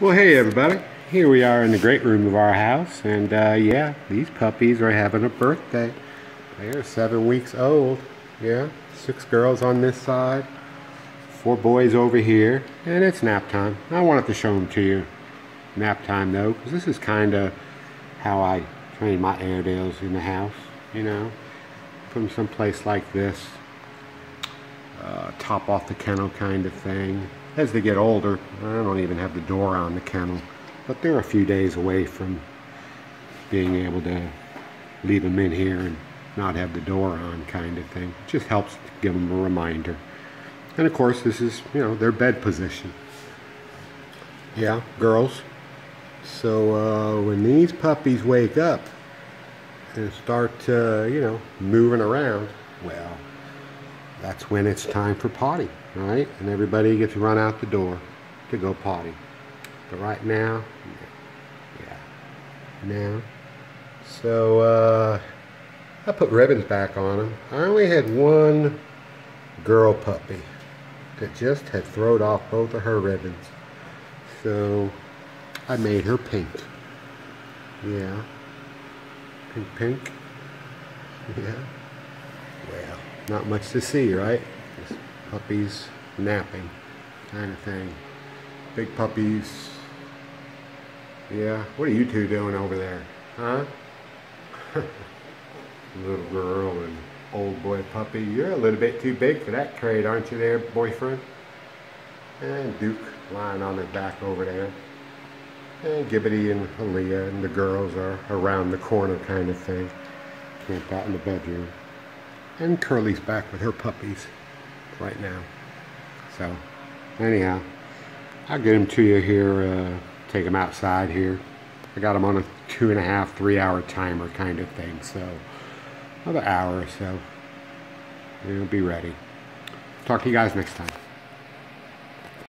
Well, hey everybody. Here we are in the great room of our house, and uh, yeah, these puppies are having a birthday. They're seven weeks old. Yeah, six girls on this side, four boys over here, and it's nap time. I wanted to show them to you. Nap time though, because this is kind of how I train my Airedales in the house. You know, from some place like this, uh, top off the kennel kind of thing as they get older, I don't even have the door on the kennel, but they're a few days away from being able to leave them in here and not have the door on kind of thing. It just helps give them a reminder. And of course, this is, you know, their bed position. Yeah, girls. So uh, when these puppies wake up and start, uh, you know, moving around, well, that's when it's time for potty, right? And everybody gets run out the door to go potty. But right now, yeah, now. So uh, I put ribbons back on them. I only had one girl puppy that just had thrown off both of her ribbons. So I made her pink. Yeah. Pink, pink. Yeah. Not much to see, right? Just puppies napping kind of thing. Big puppies. Yeah, what are you two doing over there? Huh? Little girl and old boy puppy. You're a little bit too big for that crate, aren't you there, boyfriend? And Duke lying on his back over there. And Gibbattee and Aaliyah and the girls are around the corner kind of thing. Camped out in the bedroom. And Curly's back with her puppies right now. So, anyhow, I'll get them to you here, uh, take them outside here. I got them on a two and a half, three hour timer kind of thing. So, another hour or so. They'll be ready. Talk to you guys next time.